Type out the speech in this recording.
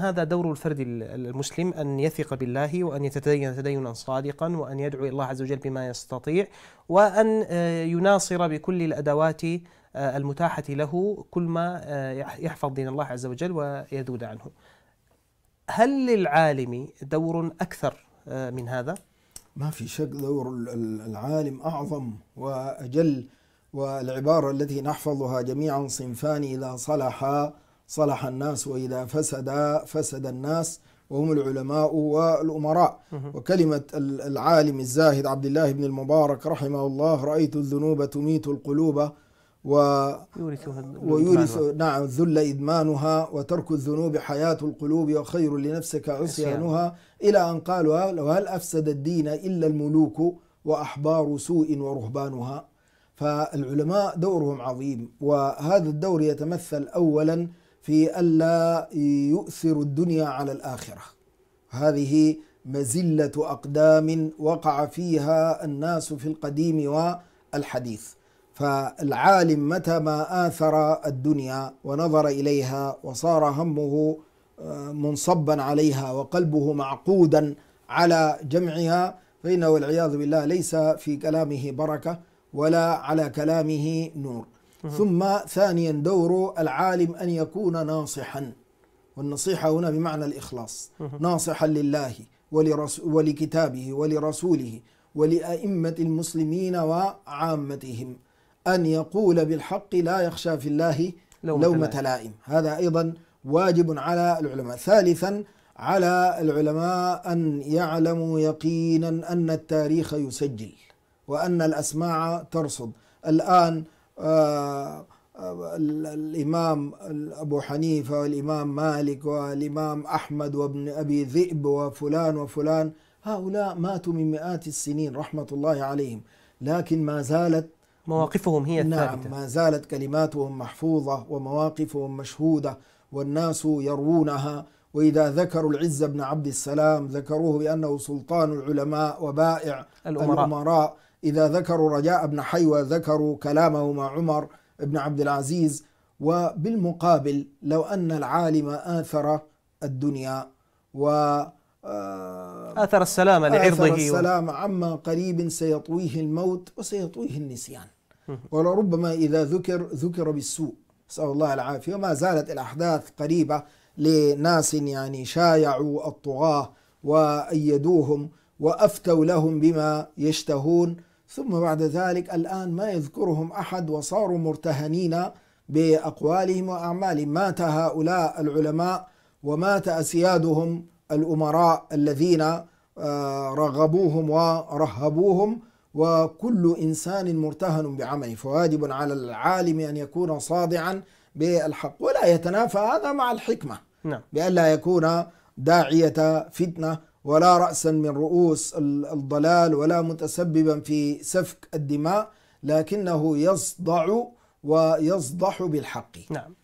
هذا دور الفرد المسلم أن يثق بالله وأن يتدين تدينا صادقا وأن يدعو الله عز وجل بما يستطيع وأن آه، يناصر بكل الأدوات آه، المتاحة له كل ما آه، يحفظ دين الله عز وجل ويذود عنه هل للعالم دور أكثر من هذا؟ ما في شك دور العالم أعظم وأجل والعبارة التي نحفظها جميعا صنفان إذا صلحا صلح الناس وإذا فسد فسد الناس وهم العلماء والأمراء. وكلمة العالم الزاهد عبد الله بن المبارك رحمه الله رأيت الذنوب تميت القلوب و ويورث نعم الذل إدمانها وترك الذنوب حياة القلوب وخير لنفسك عصيانها. إلى أن قالوا هل أفسد الدين إلا الملوك وأحبار سوء ورهبانها؟ فالعلماء دورهم عظيم وهذا الدور يتمثل أولا في ألا يؤثر الدنيا على الآخرة. هذه مزلة أقدام وقع فيها الناس في القديم والحديث. فالعالم متى ما آثر الدنيا ونظر إليها وصار همه آه، منصبا عليها وقلبه معقودا على جمعها فإنه والعياذ بالله ليس في كلامه بركة ولا على كلامه نور. ثم ثانيا دور العالم أن يكون ناصحا. والنصيحة هنا بمعنى الإخلاص. ناصحا لله ولكتابه ولرسوله ولأئمة المسلمين وعامتهم. أن يقول بالحق لا يخشى في الله لومة لائم. هذا أيضا واجب على العلماء. ثالثا على العلماء أن يعلموا يقينا أن التاريخ يسجل وأن الأسماع ترصد. الآن الإمام أبو حنيفة والإمام مالك والإمام أحمد وابن أبي ذئب وفلان وفلان هؤلاء ماتوا من مئات السنين رحمة الله عليهم. لكن ما زالت مواقفهم هي الثابتة. نعم ما زالت كلماتهم محفوظة ومواقفهم مشهودة والناس يروونها. وإذا ذكروا العز بن عبد السلام ذكروه بأنه سلطان العلماء وبائع الأمراء, الأمراء. إذا ذكروا رجاء بن حيوة ذكروا كلامه مع عمر بن عبد العزيز وبالمقابل لو أن العالم آثر الدنيا و آه، آثر السلامة لعرضه آثر السلامة عما قريب سيطويه الموت وسيطويه النسيان. ولربما إذا ذكر ذكر بالسوء. نسأل الله العافية. وما زالت الأحداث قريبة لناس يعني شايعوا الطغاة وأيدوهم وأفتوا لهم بما يشتهون. ثم بعد ذلك الآن ما يذكرهم أحد وصاروا مرتهنين بأقوالهم وأعمالهم. مات هؤلاء العلماء ومات أسيادهم الأمراء الذين آه، رغبوهم ورهبوهم. وكل إنسان مرتهن بعمله. فواجب على العالم أن يكون صادعا بالحق. ولا يتنافى. هذا مع الحكمة. نعم. بأن لا يكون داعية فتنة. ولا رأسا من رؤوس الضلال ولا متسببا في سفك الدماء لكنه يصدع ويصدح بالحق. نعم.